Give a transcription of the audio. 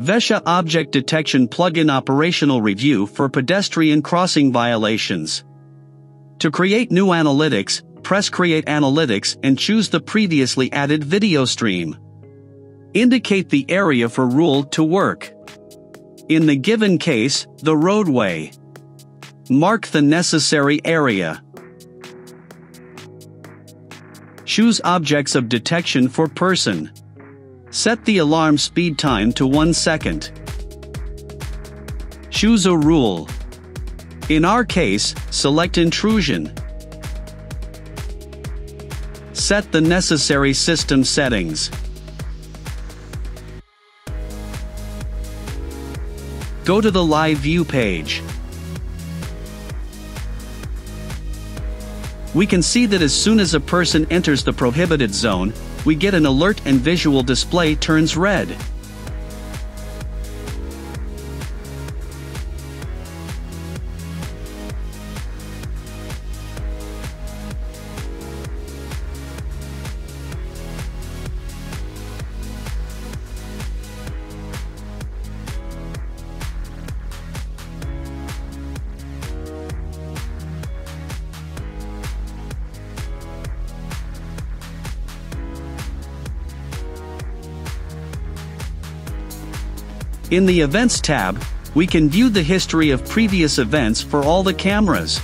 VEZHA Object Detection Plugin Operational Review for Pedestrian Crossing Violations. To create new analytics, press Create Analytics and choose the previously added video stream. Indicate the area for rule to work. In the given case, the roadway. Mark the necessary area. Choose objects of detection for person. Set the alarm speed time to 1 second. Choose a rule. In our case, select intrusion. Set the necessary system settings. Go to the Live View page. We can see that as soon as a person enters the prohibited zone, we get an alert and visual display turns red. In the Events tab, we can view the history of previous events for all the cameras.